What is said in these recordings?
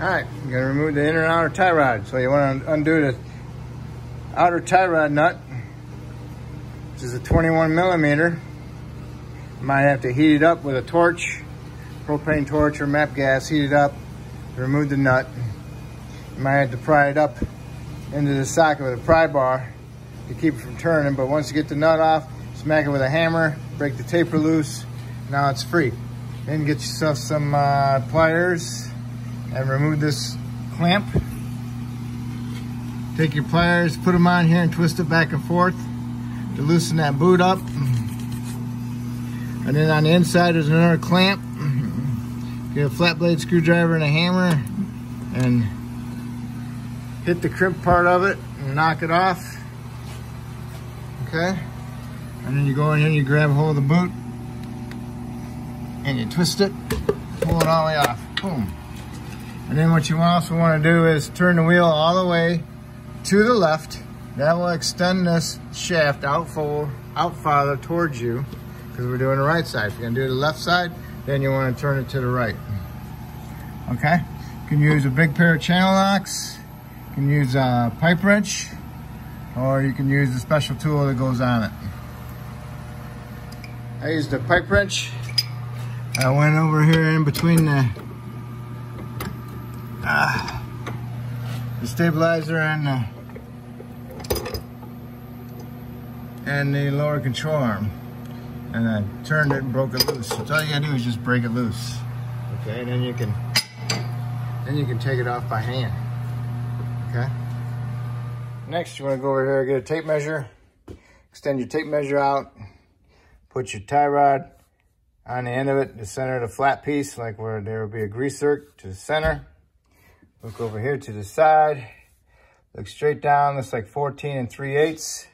All right, you're gonna remove the inner and outer tie rod. So you wanna undo the outer tie rod nut, which is a 21 millimeter. Might have to heat it up with a torch, propane torch or MAPP gas, heat it up, remove the nut. You might have to pry it up into the socket with a pry bar to keep it from turning, but once you get the nut off, smack it with a hammer, break the taper loose, now it's free. Then get yourself some uh, pliers, and remove this clamp. Take your pliers, put them on here and twist it back and forth to loosen that boot up. And then on the inside there's another clamp. Get a flat blade screwdriver and a hammer and hit the crimp part of it and knock it off. Okay? And then you go in here and you grab hold of the boot and you twist it, pull it all the way off. Boom. And then what you also want to do is turn the wheel all the way to the left. That will extend this shaft out forward, out farther towards you because we're doing the right side. If you're going to do the left side, then you want to turn it to the right. Okay? You can use a big pair of channel locks. You can use a pipe wrench or you can use the special tool that goes on it. I used a pipe wrench. I went over here in between the uh, the stabilizer and the, and the lower control arm. And I turned it and broke it loose. So all you gotta do is just break it loose. Okay, and then you can then you can take it off by hand. Okay. Next, you wanna go over here, get a tape measure, extend your tape measure out, put your tie rod on the end of it, the center of the flat piece, like where there will be a grease zerk to the center. Look over here to the side. Look straight down, looks like 14 and 3 eighths.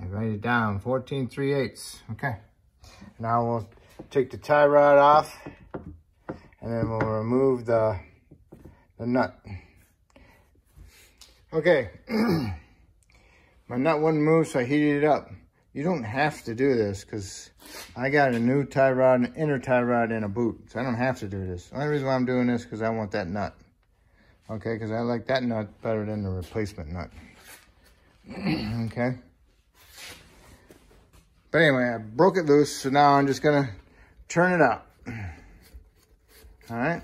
I write it down, 14 3 eighths. Okay. Now we'll take the tie rod off and then we'll remove the, the nut. Okay. My nut wouldn't move, so I heated it up. You don't have to do this because I got a new tie rod, an inner tie rod, and a boot. So I don't have to do this. The only reason why I'm doing this because I want that nut. Okay, because I like that nut better than the replacement nut. okay. But anyway, I broke it loose, so now I'm just going to turn it up. All right.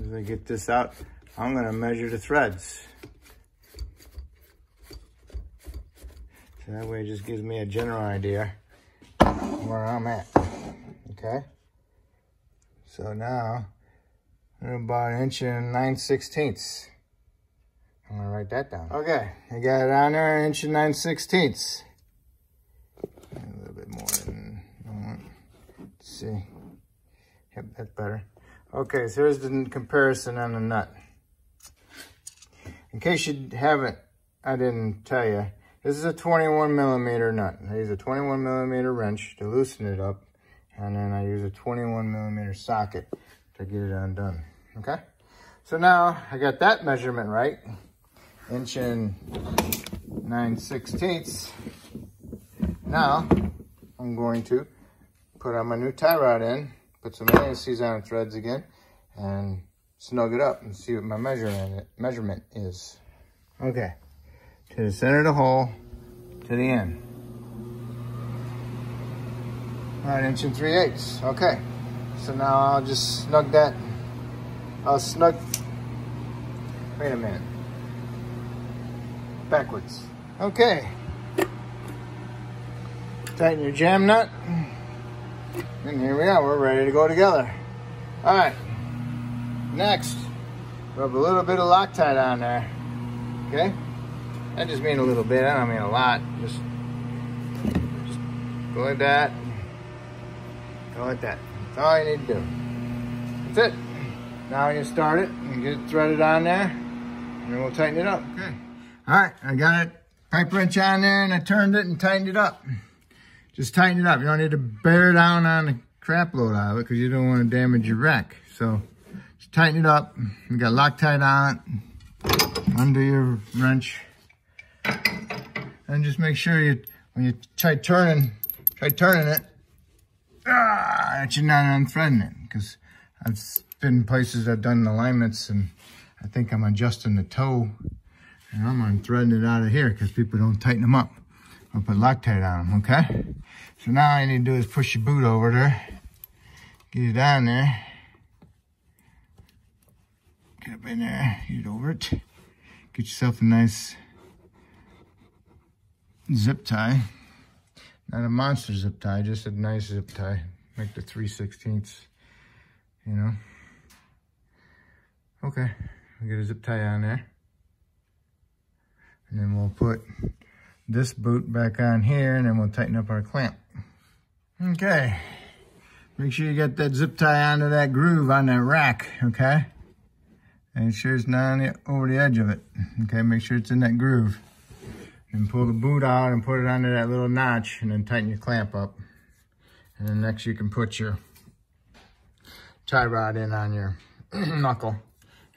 As I get this out, I'm going to measure the threads. So that way it just gives me a general idea where I'm at. Okay. So now, about an inch and 9 sixteenths. I'm gonna write that down. Okay, I got it on there, an inch and 9 sixteenths. A little bit more than I want. Let's see. Yep, that's better. Okay, so here's the comparison on the nut. In case you haven't, I didn't tell you, this is a 21 millimeter nut. I use a 21 millimeter wrench to loosen it up and then I use a 21 millimeter socket to get it undone, okay? So now I got that measurement right, inch and 9 sixteenths. Now I'm going to put on my new tie rod in, put some anti-seize on threads again, and snug it up and see what my measurement measurement is. Okay, to the center of the hole, to the end. Nine inch and three eighths. Okay. So now I'll just snug that. I'll snug. Wait a minute. Backwards. Okay. Tighten your jam nut. And here we are. We're ready to go together. All right. Next, rub a little bit of Loctite on there. Okay. I just mean a little bit. I don't mean a lot. Just, just go like that like that. That's all you need to do. That's it. Now you start it and get it threaded on there, and then we'll tighten it up. Okay. All right, I got it pipe wrench on there, and I turned it and tightened it up. Just tighten it up. You don't need to bear down on the crap load out of it because you don't want to damage your wreck. So just tighten it up. You got Loctite on it, under your wrench. And just make sure you, when you try turning, try turning it, ah, that not unthreading it. Because I've been places I've done alignments and I think I'm adjusting the toe and I'm unthreading it out of here because people don't tighten them up. I'll put Loctite on them, okay? So now all you need to do is push your boot over there. Get it down there. Get up in there, get over it. Get yourself a nice zip tie. Not a monster zip tie, just a nice zip tie. Make the 3 16ths, you know. Okay, we get a zip tie on there. And then we'll put this boot back on here and then we'll tighten up our clamp. Okay, make sure you get that zip tie onto that groove on that rack, okay? And sure it's not over the edge of it, okay? Make sure it's in that groove. And pull the boot out and put it under that little notch and then tighten your clamp up. And then next you can put your tie rod in on your knuckle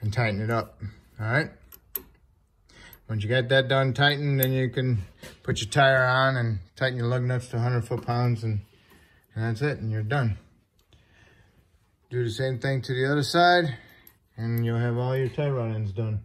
and tighten it up, all right? Once you get that done tightened, then you can put your tire on and tighten your lug nuts to 100 foot-pounds and, and that's it, and you're done. Do the same thing to the other side, and you'll have all your tie rod ends done.